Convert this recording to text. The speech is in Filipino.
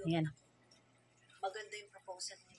Ayan. Maganda yung proposal niya.